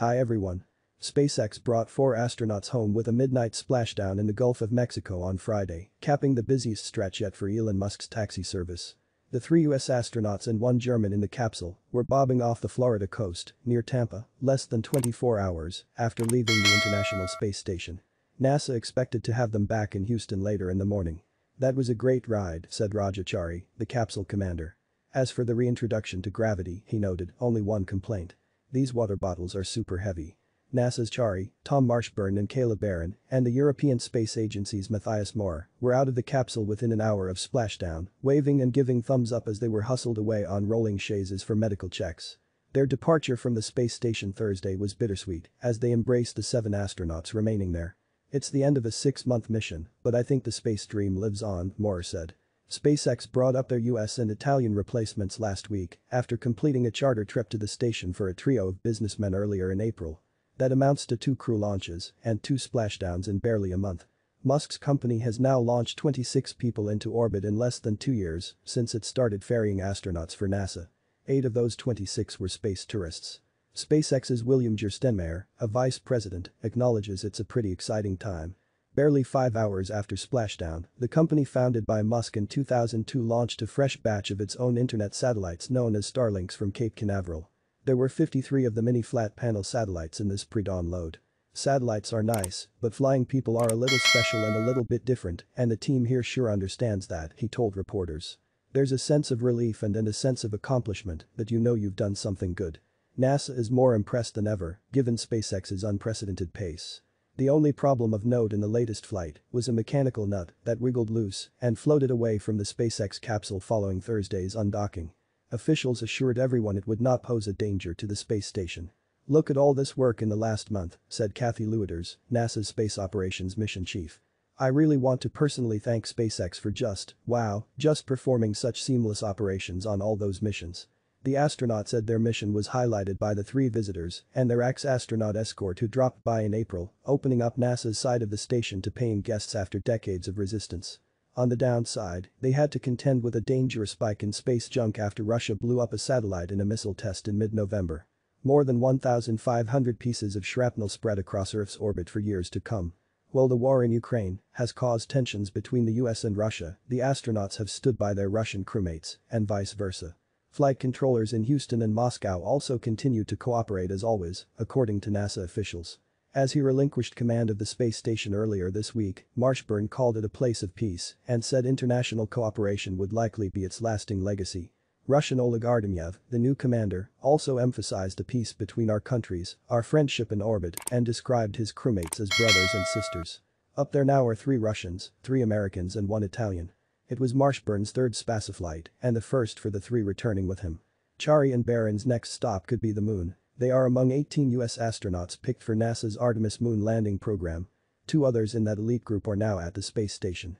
Hi everyone. SpaceX brought four astronauts home with a midnight splashdown in the Gulf of Mexico on Friday, capping the busiest stretch yet for Elon Musk's taxi service. The three US astronauts and one German in the capsule were bobbing off the Florida coast, near Tampa, less than 24 hours after leaving the International Space Station. NASA expected to have them back in Houston later in the morning. That was a great ride, said Raja Chari, the capsule commander. As for the reintroduction to gravity, he noted, only one complaint. These water bottles are super heavy. NASA's Chari, Tom Marshburn and Kayla Barron, and the European Space Agency's Matthias Maurer, were out of the capsule within an hour of splashdown, waving and giving thumbs up as they were hustled away on rolling chaises for medical checks. Their departure from the space station Thursday was bittersweet, as they embraced the seven astronauts remaining there. It's the end of a six-month mission, but I think the space dream lives on, Maurer said. SpaceX brought up their US and Italian replacements last week after completing a charter trip to the station for a trio of businessmen earlier in April. That amounts to two crew launches and two splashdowns in barely a month. Musk's company has now launched 26 people into orbit in less than two years since it started ferrying astronauts for NASA. Eight of those 26 were space tourists. SpaceX's William Gerstenmaier, a vice president, acknowledges it's a pretty exciting time. Barely five hours after splashdown, the company founded by Musk in 2002 launched a fresh batch of its own internet satellites known as Starlinks from Cape Canaveral. There were 53 of the mini flat panel satellites in this pre-dawn load. Satellites are nice, but flying people are a little special and a little bit different, and the team here sure understands that, he told reporters. There's a sense of relief and, and a sense of accomplishment that you know you've done something good. NASA is more impressed than ever, given SpaceX's unprecedented pace. The only problem of note in the latest flight was a mechanical nut that wiggled loose and floated away from the SpaceX capsule following Thursday's undocking. Officials assured everyone it would not pose a danger to the space station. Look at all this work in the last month, said Kathy Lueders, NASA's Space Operations Mission Chief. I really want to personally thank SpaceX for just, wow, just performing such seamless operations on all those missions. The astronaut said their mission was highlighted by the three visitors and their ex-astronaut escort who dropped by in April, opening up NASA's side of the station to paying guests after decades of resistance. On the downside, they had to contend with a dangerous spike in space junk after Russia blew up a satellite in a missile test in mid-November. More than 1,500 pieces of shrapnel spread across Earth's orbit for years to come. While the war in Ukraine has caused tensions between the US and Russia, the astronauts have stood by their Russian crewmates, and vice versa. Flight controllers in Houston and Moscow also continue to cooperate as always, according to NASA officials. As he relinquished command of the space station earlier this week, Marshburn called it a place of peace and said international cooperation would likely be its lasting legacy. Russian Oleg Artemyev, the new commander, also emphasized a peace between our countries, our friendship in orbit, and described his crewmates as brothers and sisters. Up there now are three Russians, three Americans and one Italian. It was Marshburn's third spaceflight and the first for the three returning with him. Chari and Barron's next stop could be the moon, they are among 18 US astronauts picked for NASA's Artemis moon landing program. Two others in that elite group are now at the space station.